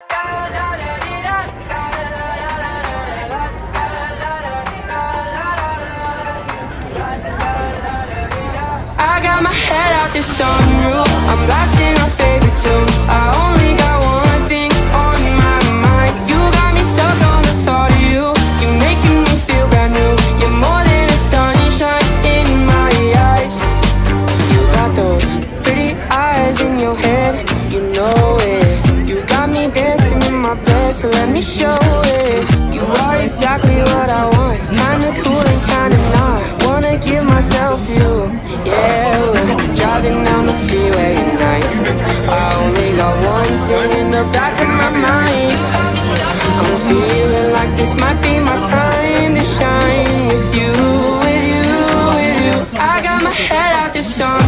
I got my head out the sunroof. I'm blasting our favorite tunes. I only got one thing on my mind. You got me stuck on the thought of you. You're making me feel brand new. You're more than a sunshine in my eyes. You got those pretty eyes in your head. You know so let me show it. You are exactly what I want. Kinda cool and kinda not. Wanna give myself to you. Yeah, driving down the freeway at night. I only got one thing in the back of my mind. I'm feeling like this might be my time to shine with you, with you, with you. I got my head out the sunroof.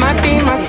might be my